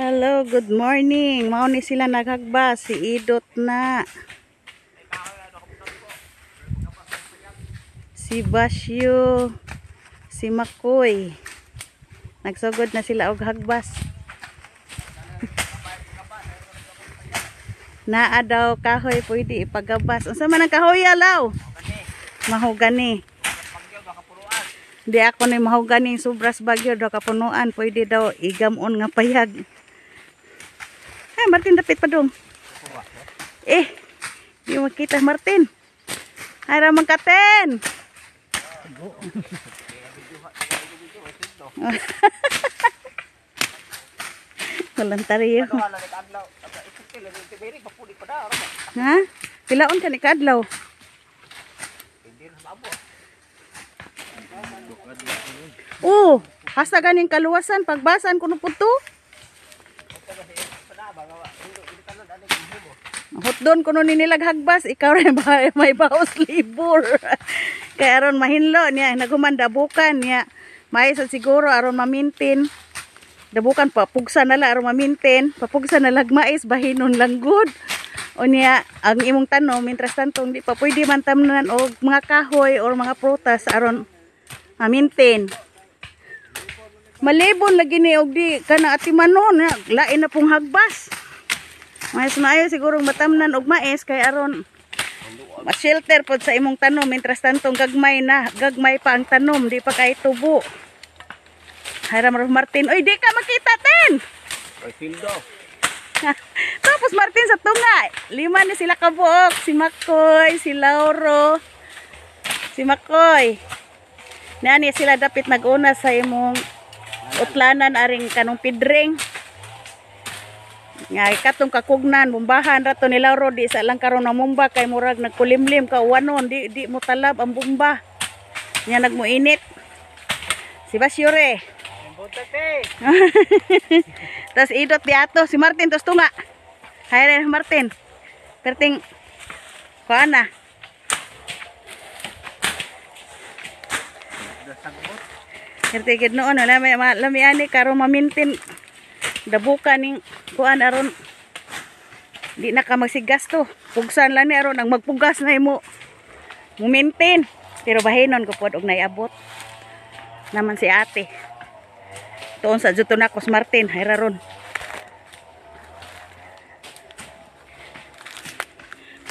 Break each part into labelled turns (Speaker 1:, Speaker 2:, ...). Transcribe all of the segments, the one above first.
Speaker 1: Hello, good morning. Mao ni sila naghagba si Idot na. Si Basyo, si Makoy. Nagsugod na sila og hagbas. Naa daw kahoy pwede ipagabas. Unsa man ang kahoy alaw? Mahogani. Di ako ni mahogani sobras bagyo daw kapunuan pwede daw igamon nga payag. Ay, Martin, dapit pa dong. Eh, di makita, Martin. Ay, ramang katen. Walang tariyo. Ha? Pilaon ka ni Kadlaw? Oo, hasta ganing kaluwasan, pagbasan kuno puto. Hotdon kuno ni nilag hagbas, ikaw rin ba may baos libur. Kaya aron mahinlo niya, nagumanda bukan niya. May sa siguro aron mamintin. Dabukan papugsa na la aron mamintin. Papugsa na lagmais bahinon lang good. O niya, ang imong tanom, mintras tantong di pa pwede man tamnan og mga kahoy or mga prutas aron mamintin. Malibon lagi ni og di kana atimanon lain na pong hagbas. Mas maayo siguro matamnan og mais kay aron ma-shelter pod sa imong tanom mintras tantong gagmay na, gagmay pa ang tanom, di pa kay tubo. Hiram Rolf Martin, oy di ka makita ten.
Speaker 2: Ay, Fildo.
Speaker 1: Tapos Martin sa tunga, lima ni sila kabuok, si Makoy, si Lauro, si Makoy. Nani sila dapit naguna sa imong utlanan aring kanong pidring. Nga katong kakugnan, bumbahan rato ni Lauro di sa lang karon na mumba kay murag nagkulimlim ka wanon di di mo talab ang bumba. Nya nagmuinit. Si Basyure. Tapos idot di ato si Martin tos tunga. Hayre Martin. Perting kuan na. Kerti noon lami lami ani karon mamintin dabuka ning kuan aron di na ka magsigasto. Pugsan lang ni aron ang magpugas na imo. Mumintin. Pero bahinon ko pod og naiabot. Naman si ate. Tuon sa Jutonacos Martin, hayraron.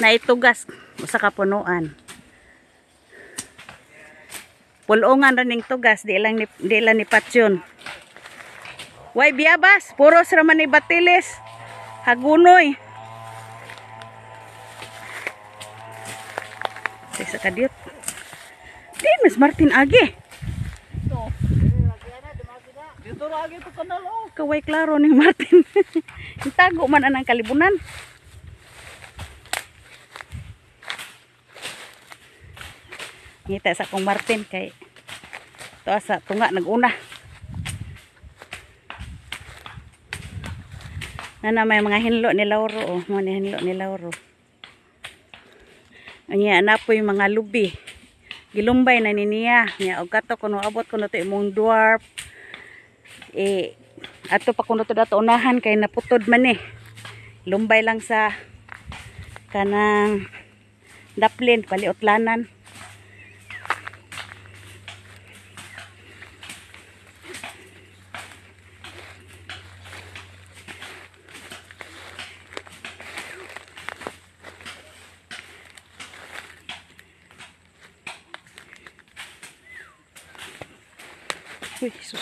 Speaker 1: Naitugas sa kapunuan. Pulungan rin ning tugas, di lang ni, di lang ni Patsyon. Way biyabas, puros raman ni Batilis. Hagunoy. Sa kadiyot. Di, Miss Martin Agi.
Speaker 2: Dito lagi to kanal oh.
Speaker 1: Kaway klaro ni Martin. Tago man anang kalibunan. Ngita sa kong Martin kay to sa tunga naguna. Na na may mga hinlo ni Lauro oh, mo ni hinlo ni Lauro. Anya na po yung mga lubi. Gilumbay na ni niya. Nya og kato kuno abot kuno to imong dwarf eh ato pa kuno to dato unahan kay naputod man eh lumbay lang sa kanang daplin paliotlanan Uy, sus.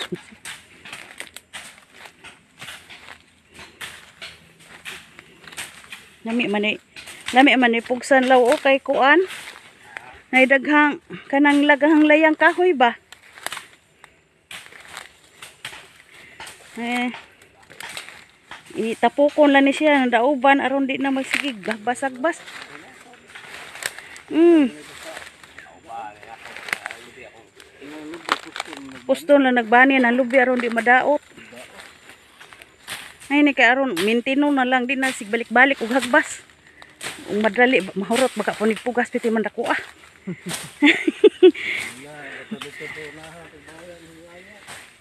Speaker 1: Lami man lami man pugsan law o kay kuan. Nay daghang kanang lagahang layang kahoy ba? Eh itapukon lang ni siya ng dauban aron di na magsigig basag-bas. Mm. Kuston lang nagbani ng lubi aron di madaot. Ay ni kay aron mintino na lang di na sigbalik-balik ug hagbas. Ung madali mahurot baka punig pugas piti man dako ah.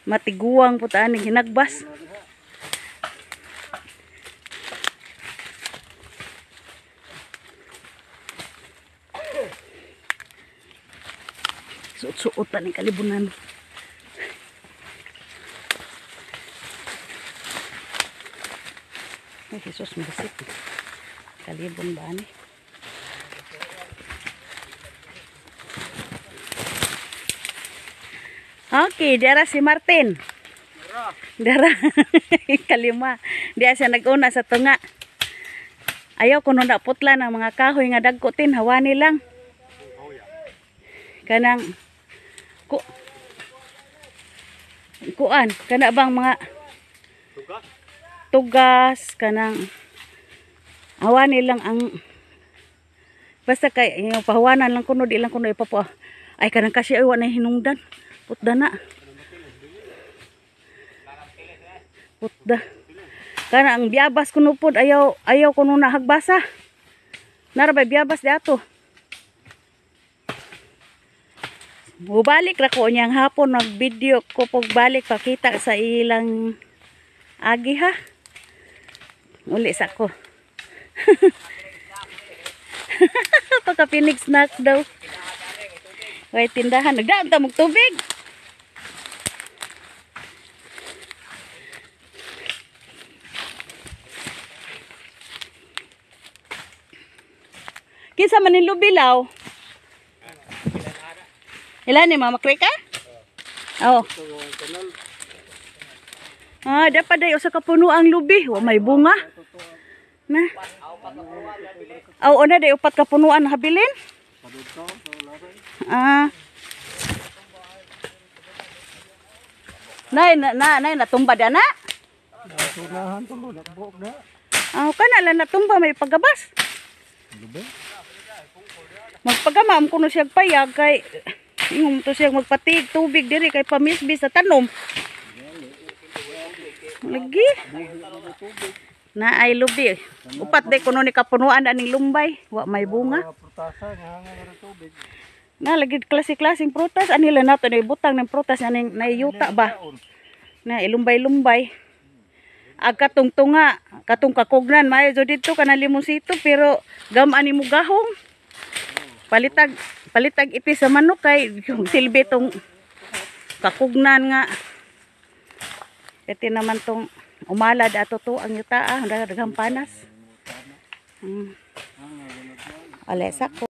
Speaker 1: Matiguang putaan ning hinagbas. Suot-suotan ni kalibunan. Ay, Jesus, marisip. Kalibon ba ni? Okay, dara si Martin. Dara. Kalima. Diya siya nag-una sa tunga. Ayaw kuno na putla ng mga kahoy nga dagkotin. Hawani lang. Kanang ku kuan kana bang mga
Speaker 2: Tugas.
Speaker 1: Tugas kanang hawani lang ang basta kay yung pahawanan lang kuno di lang kuno ipapo ay kanang kasi ay wa na hinungdan. Putda na. Putda. Kana ang biyabas kuno pod ayaw ayaw kuno na hagbasa. Nara ba biyabas di ato? Mubalik ra ko niyang hapon nag-video ko pag balik pakita sa ilang agi ha. Uli sa ko. Pagka-pinig snack daw. Way tindahan. Nagdaan ta tubig. Kinsa man ni lubilaw? Ilan ni mama kreka? Oh. Ah, dapat dayo sa kapuno ang lubi. Wa may bunga. Na. Aw, oh, na dayo upat kapunuan habilin.
Speaker 2: Padudto, so laban.
Speaker 1: Ah. Nay, na, na, nay, natumba da na.
Speaker 2: Nasunahan to mo, nakbuok na.
Speaker 1: Aw, kana lang natumba may pagabas. Magpagamam kuno siya payag kay ingom to siya magpatig tubig diri kay pamisbis sa tanom. Lagi. Na ay lubi. Upat de kuno ni kapunuan aning lumbay. Wa may bunga. Na lagi klase-klaseng prutas anila nato na ibutang ng prutas aning naiyuta ba. Na ilumbay-lumbay. Ag katong tunga, katong kakugnan mayo jo dito kana limosito pero gam ani mo gahong. Palitag palitag ipi sa manok kay yung silbi tong kakugnan nga. Ito naman tong umalad ato to ang yuta ah, daghang panas. Hmm. Alesa ko.